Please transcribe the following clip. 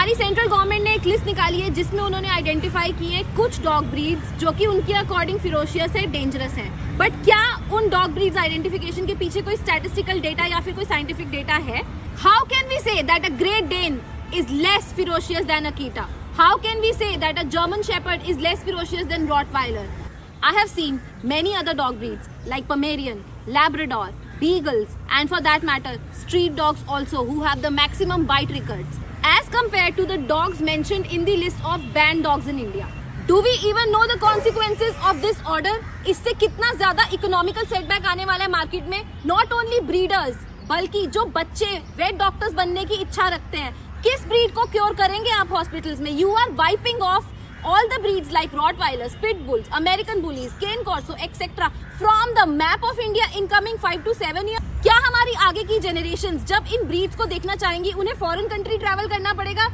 हमारी central government ने एक लिस्ट निकाली है जिसमें उन्होंने आइडेंटिफाई किए हैं कुछ डॉग ब्रीड्स जो कि उनके अकॉर्डिंग फिरोशियस है डेंजरस है। बट क्या उन डॉग ब्रीड्स आइडेंटिफिकेशन के पीछे कोई स्टैटिस्टिकल डेटा या फिर कोई साइंटिफिक डेटा है? How can we say that a great Dane is less ferocious than Akita how can we say that a German shepherd is less ferocious than Rottweiler I have seen many other dog breeds like Pomeranian, Labrador, Beagles, and for that matter, street dogs also who have the maximum bite records. As compared to the dogs mentioned in the list of banned dogs in India. Do we even know the consequences of this order? इससे कितना ज़्यादा economical setback आने वाला है market में not only breeders बल्कि जो बच्चे वेट डॉक्टर्स बनने की इच्छा रखते हैं किस ब्रीड को क्योर करेंगे आप हॉस्पिटल्स में you are wiping off all the breeds like Rottweilers, Pit Bulls, American Bullies, Cane Corso, etc. from the map of India in coming 5 to 7 years. क्या हमारी आगे की जनरेशन जब इन ब्रीड्स को देखना चाहेंगी, उन्हें फॉरेन कंट्री ट्रैवल करना पड़ेगा?